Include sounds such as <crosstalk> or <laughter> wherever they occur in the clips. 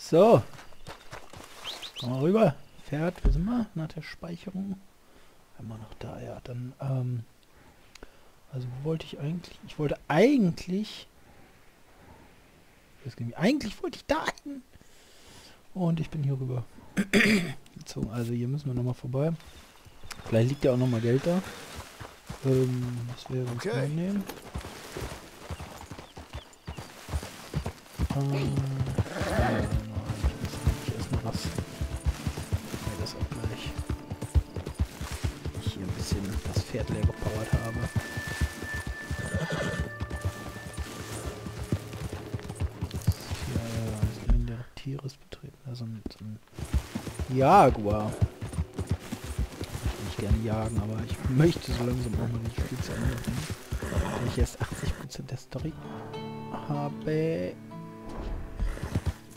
So. Komm mal rüber. Pferd, wo sind wir? Nach der Speicherung. Immer noch da, ja. Dann, ähm... Also wo wollte ich eigentlich... Ich wollte eigentlich... Eigentlich wollte ich da hin. Und ich bin hier rüber. <coughs> gezogen. Also hier müssen wir nochmal vorbei. Vielleicht liegt ja auch nochmal Geld da. Ähm, das wäre okay. nehmen. Ähm, Pferd leer gepowert habe. Tieres betreten. Also ein, so ein Jaguar. Ich würde gerne jagen, aber ich möchte so langsam auch mal die Spiel zu Ende. Wenn ich erst 80% der Story habe.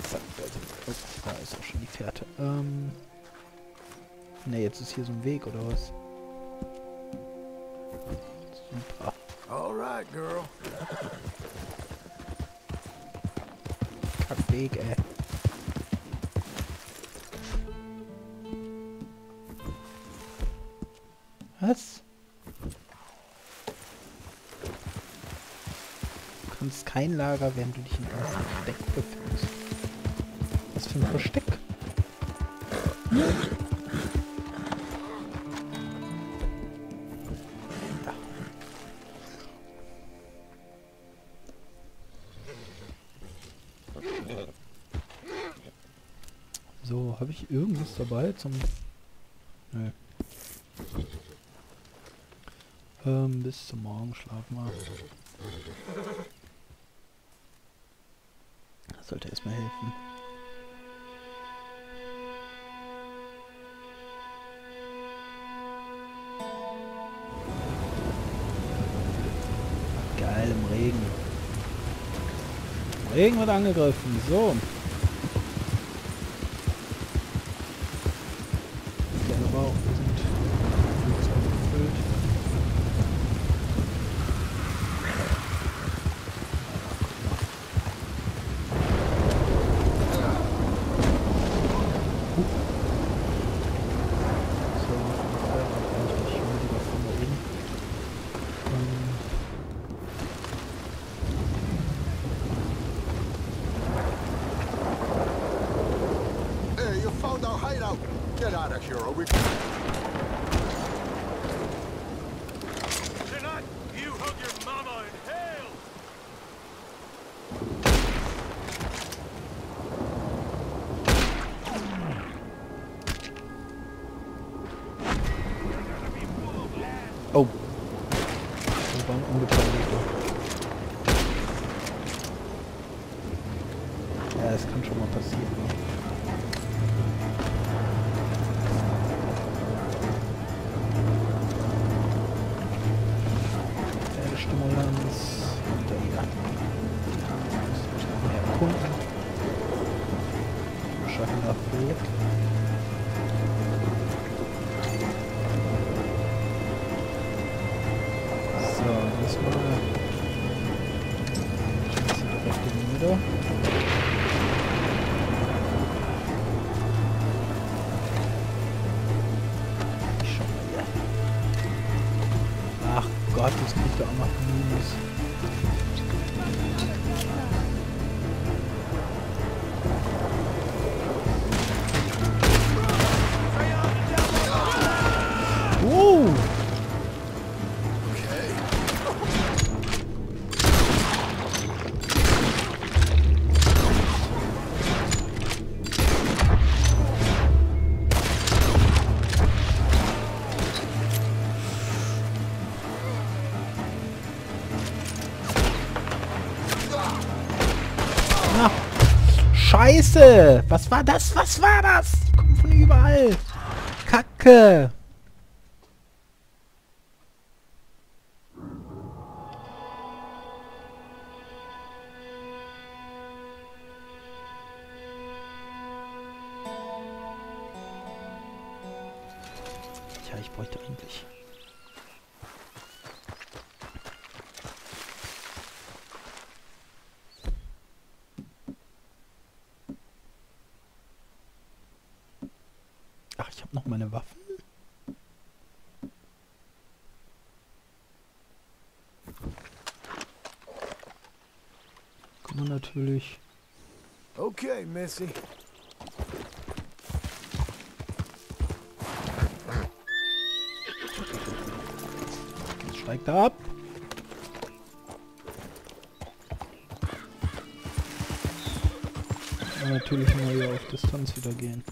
Zack, also, oh, da ist auch schon die Fährte. Ähm. Ne, jetzt ist hier so ein Weg, oder was? Super. Alright, girl. Kackweg, ey. Was? Du kannst kein Lager, während du dich in einem Versteck befindest. Was für ein Versteck? Irgendwas dabei zum... Nö. Ähm, bis zum Morgen schlafen wir. Das sollte erstmal helfen. geil, im Regen. Im Regen wird angegriffen. So. Oh. Ano bang umutang dito? Scheiße! Was war das? Was war das? Die kommen von überall. Kacke. Noch meine Waffen? Kann man natürlich... Okay, Missy. Jetzt steigt er ab. Aber natürlich nur hier auf Distanz wieder gehen.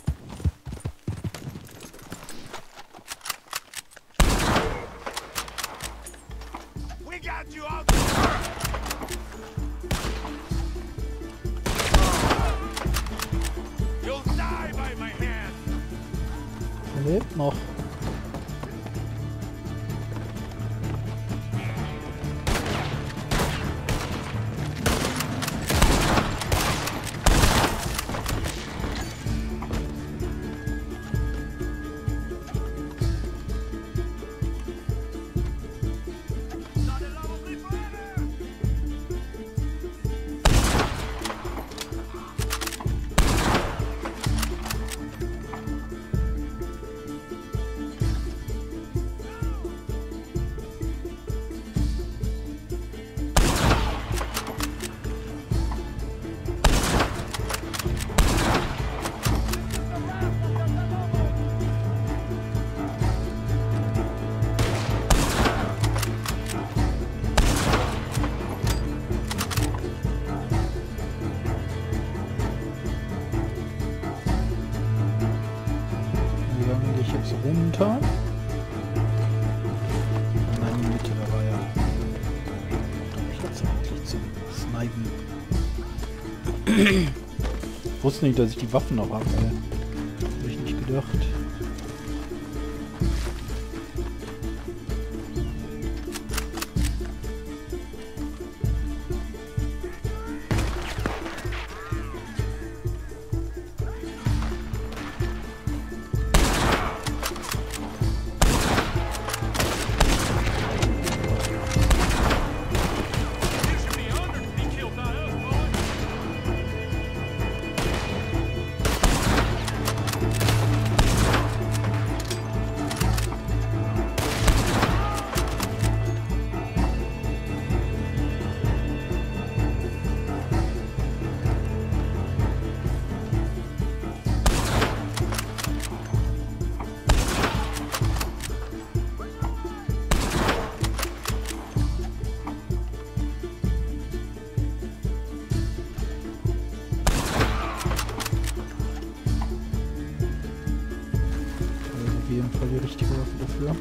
Nicht, dass ich die Waffen noch habe. Hätte ich nicht gedacht. Fall die richtige Waffe dafür.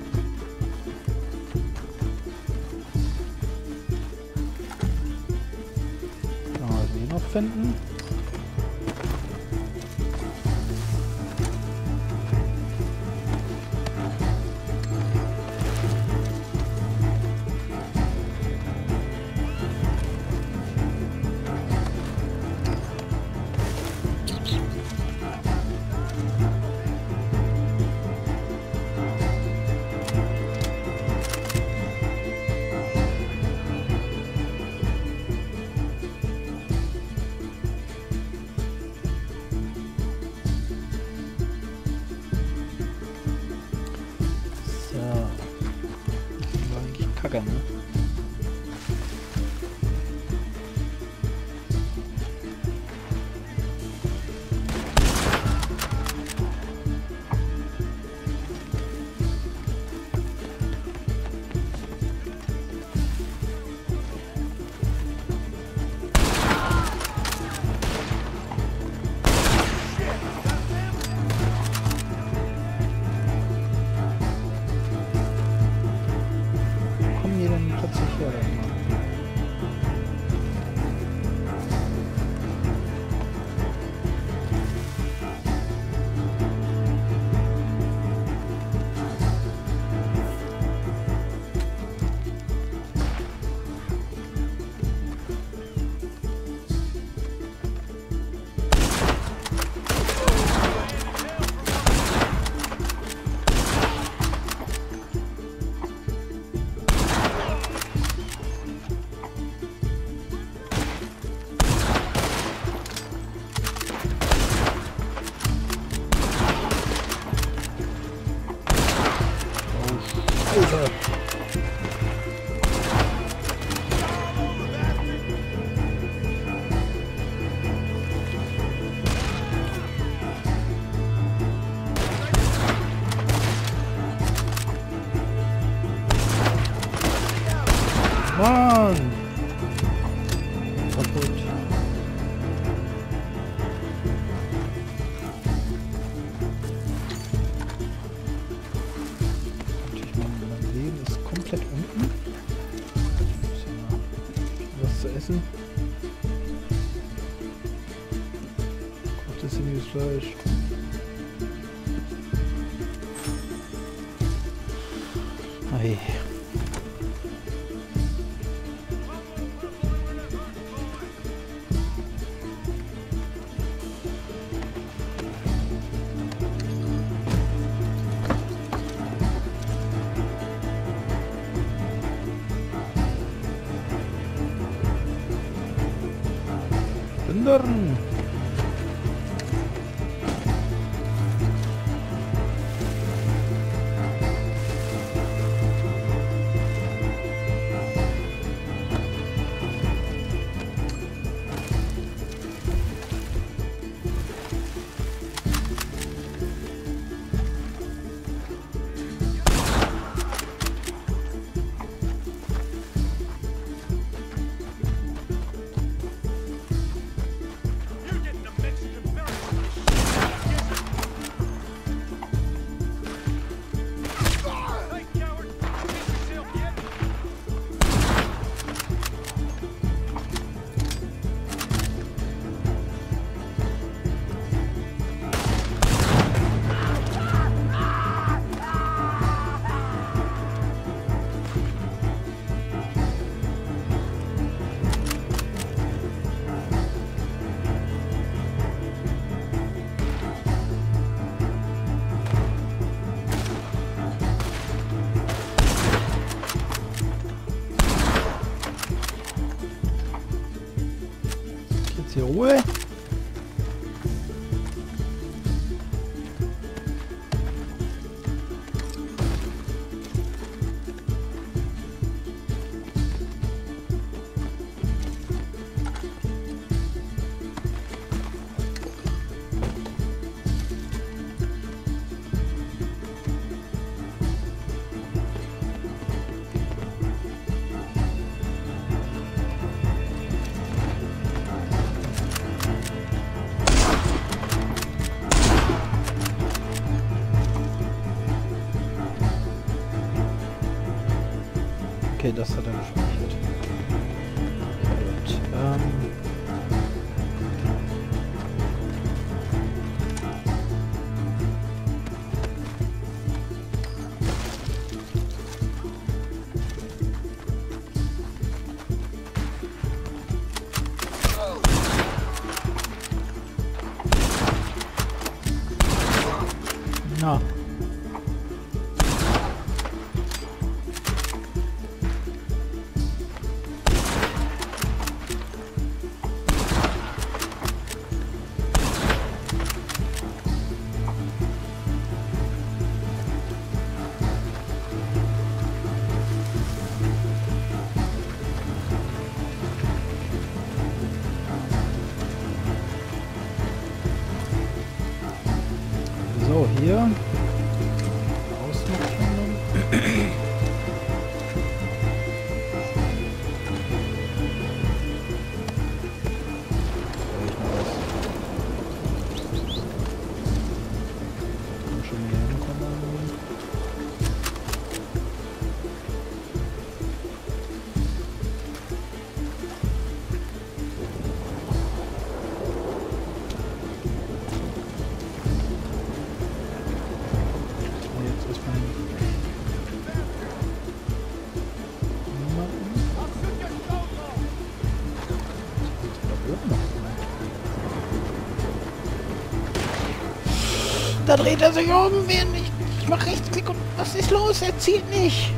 Kann man den noch finden? 呵呵 Modern Okay, das hat er gespeichert. So, Da dreht er sich um, während ich, ich mach Rechtsklick und was ist los? Er zielt nicht.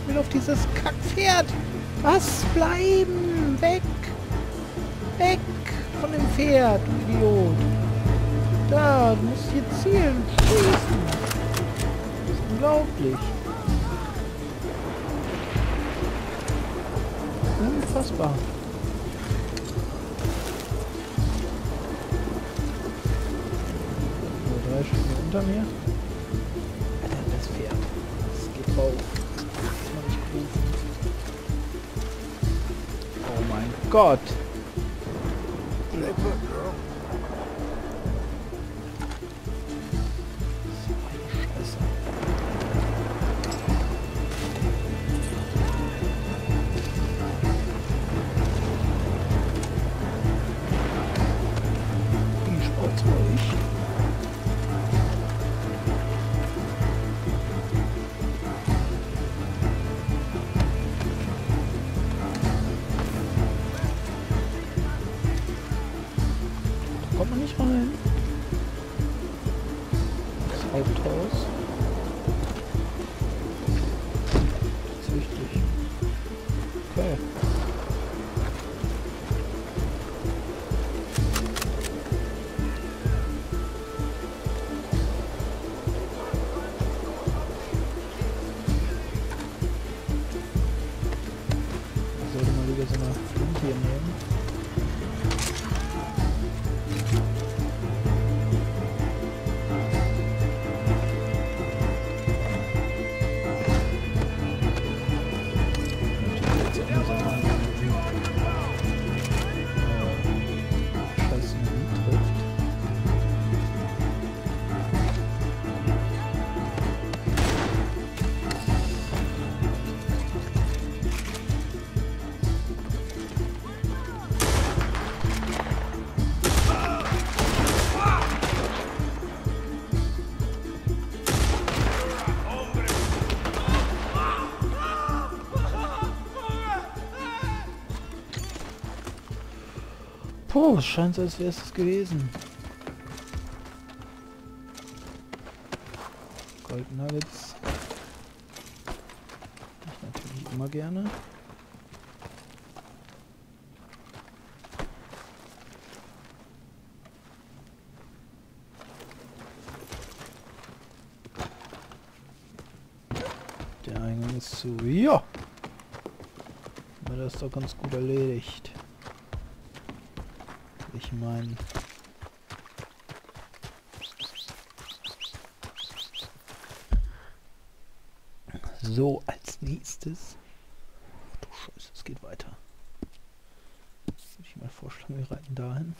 Ich will auf dieses Kackpferd. Was? Bleiben! Weg! Weg von dem Pferd, du Idiot! Da, du musst hier zielen, schießen! Das ist unglaublich. Unfassbar. Unter mir. Alter, das Pferd. Das geht drauf. Lass mal nicht rufen. Oh mein Gott. Das Haupthaus. Das ist wichtig. Okay. Puh, es scheint so, als wäre es gewesen. Gold Nuggets. Ich natürlich immer gerne. Der Eingang ist zu. Ja! Haben wir das doch ganz gut erledigt. Ich meine. So, als nächstes. Ach du Scheiße, es geht weiter. Würde ich mal vorschlagen, wir reiten dahin.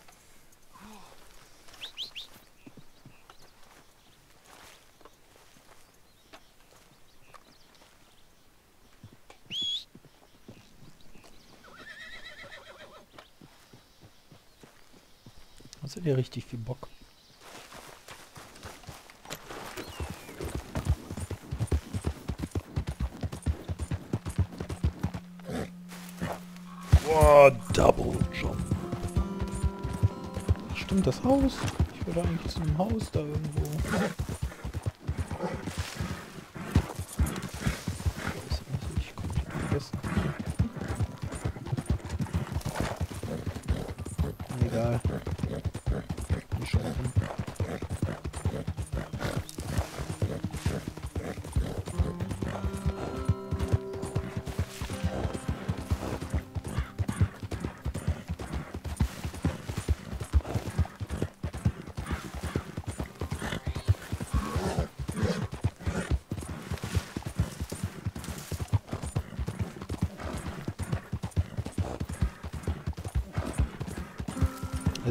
Das hat ja richtig viel Bock. Wow, Double Jump. Ach, stimmt, das Haus. Ich würde eigentlich zu einem Haus da irgendwo.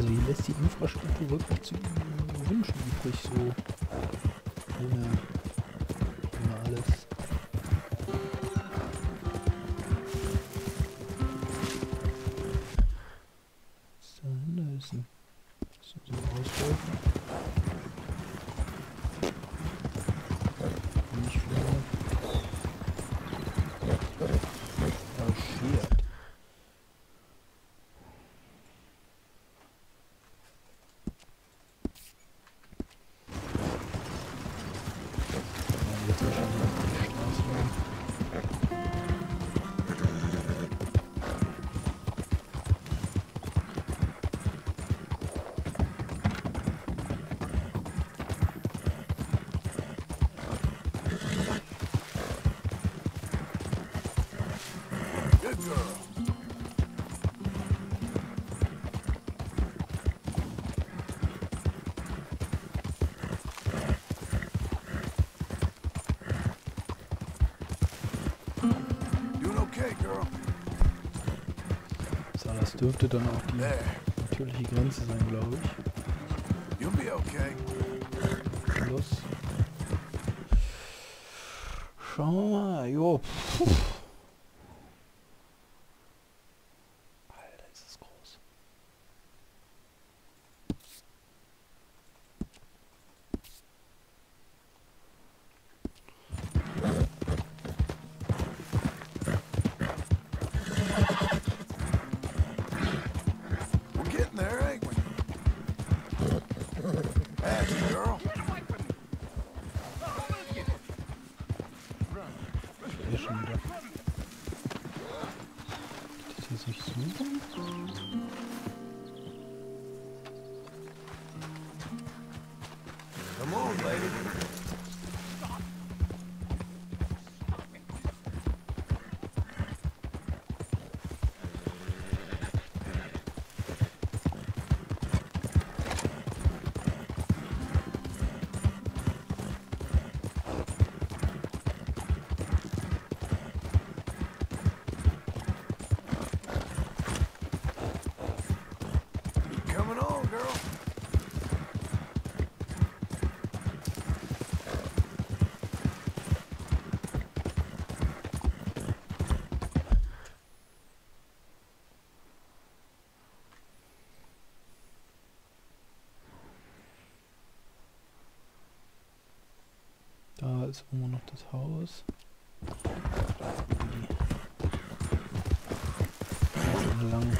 Also hier lässt die Infrastruktur wirklich zu wünschen übrig, so ohne, ohne alles. Das dürfte dann auch die natürliche Grenze sein, glaube ich. Schluss. Schauen wir mal. Jo. Puh. Da ist immer noch das Haus. Die- Lang.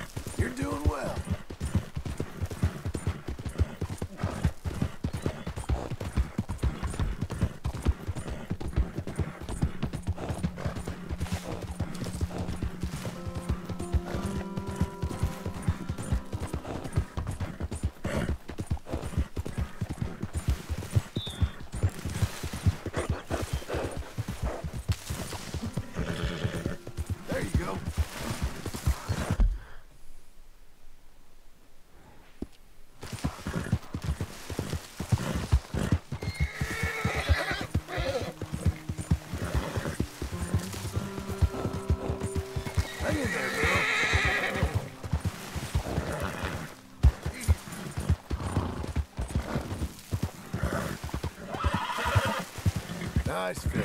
Nice filly.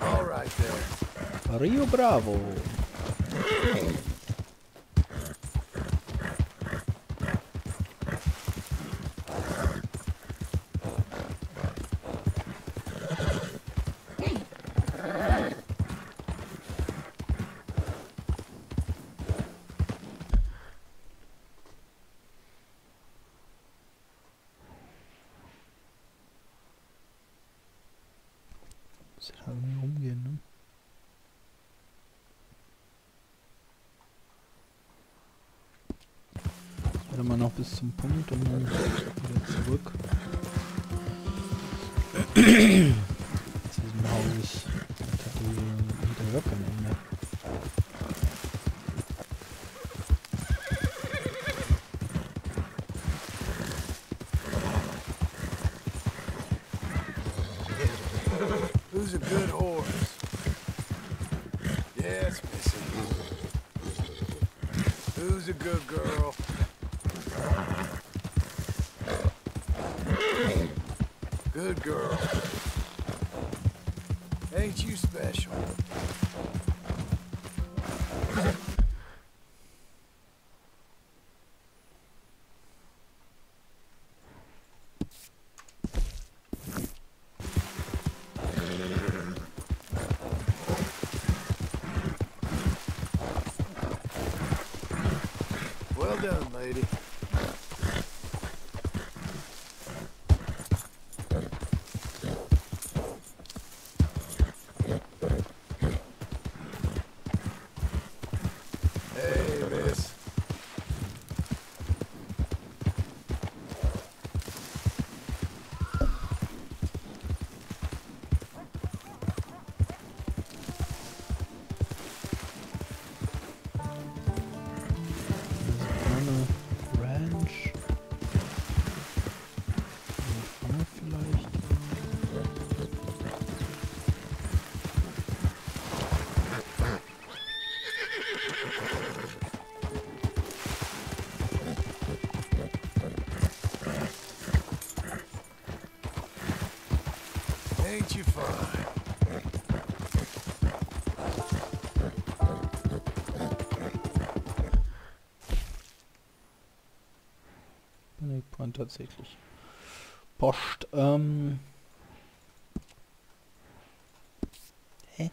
All right there. Rio Bravo. Muss ja da irgendwie rumgehen, ne? Warte mal noch bis zum Punkt und dann wieder zurück. Zu diesem Haus. Das hat die wieder gar lady. Man tatsächlich Post. Ähm. Hä?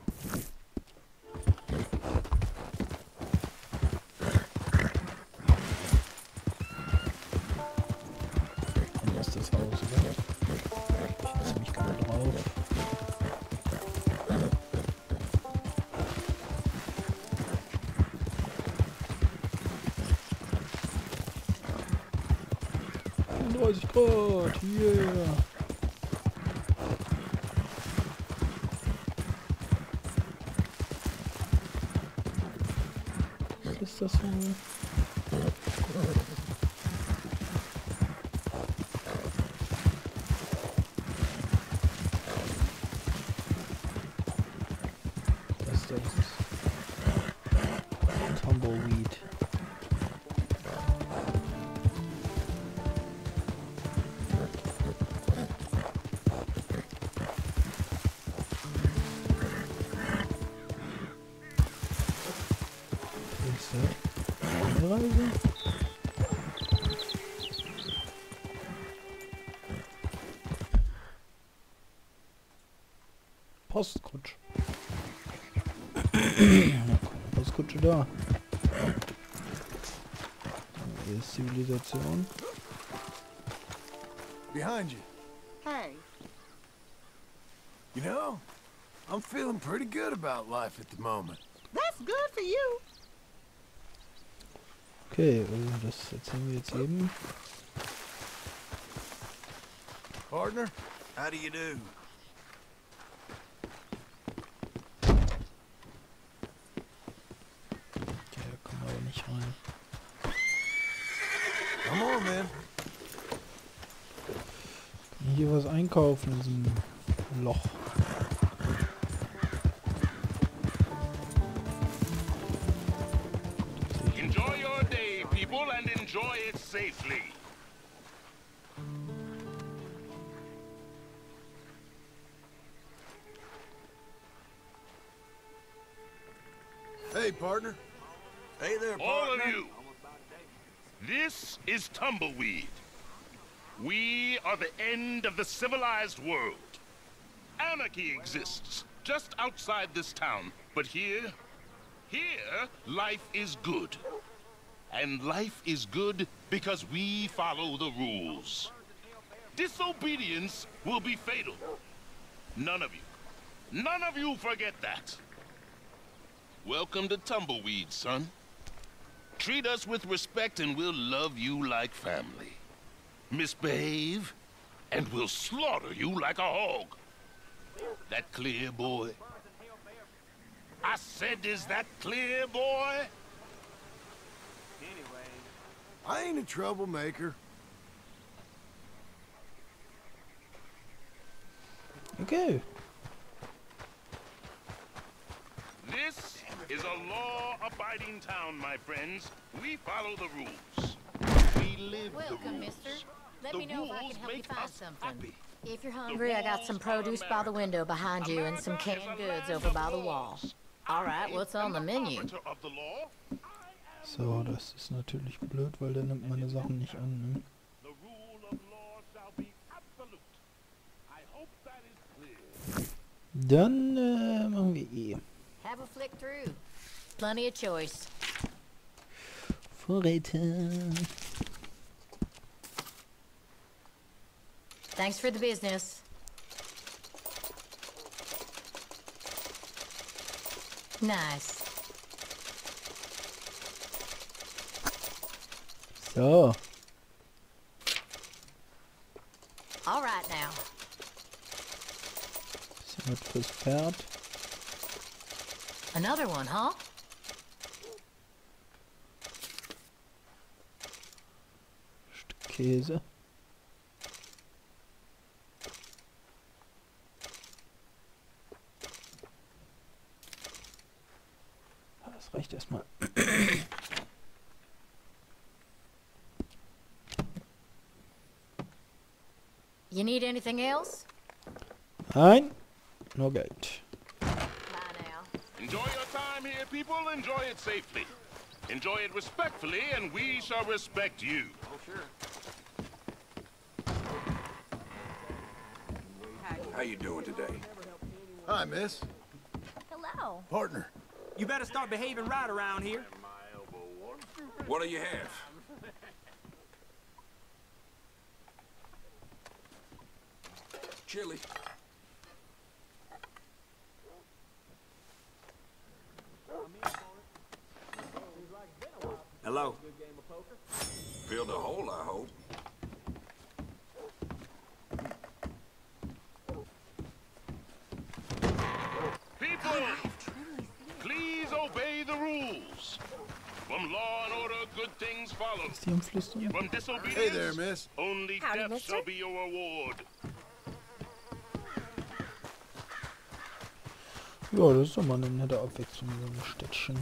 Postkutsche. Ja, Postkutsche da. Hier ist Zivilisation. Behind you. Hey, You know, I'm feeling pretty good about life at the moment. that's good for you. Okay, das erzählen wir jetzt eben. Partner, how do you do? Okay, da kommen wir aber nicht rein. Come on, man. Kann ich hier was einkaufen in diesem Loch? Safely. Hey, partner. Hey there, partner. All of you. This is Tumbleweed. We are the end of the civilized world. Anarchy exists just outside this town, but here, here, life is good. And life is good because we follow the rules. Disobedience will be fatal. None of you, none of you forget that. Welcome to Tumbleweed, son. Treat us with respect and we'll love you like family. Misbehave, and we'll slaughter you like a hog. That clear, boy? I said, is that clear, boy? I ain't a troublemaker. Okay. This is a law-abiding town, my friends. We follow the rules. We live Welcome, the rules. mister. Let the me know if I can help you find something. happy. If you're hungry, I got some produce by the window behind you and some canned goods over by the wall. All right, what's on the menu? So, das ist natürlich blöd, weil der nimmt meine Sachen nicht an. Ne? Dann äh, machen wir E. Have a flick through. Plenty of choice. Vorräte. Thanks for the business. Nice. Oh. All right now. So much was found. Another one, huh? Käse. Need anything else? Nein, no Geld. Enjoy your time here, people. Enjoy it safely. Enjoy it respectfully, and we shall respect you. Oh, sure. How you doing today? Hi, miss. Hello. Partner. You better start behaving right around here. What do you have? Chili. Hello. Filled a hole, I hope. People, please obey the rules. From law and order, good things follow. Ist die am Flüstern? From disobedience, Hey there, miss. only Howdy, death mister. shall be your reward. Ja, das ist doch mal eine nette Abwechslung in so einem Städtchen.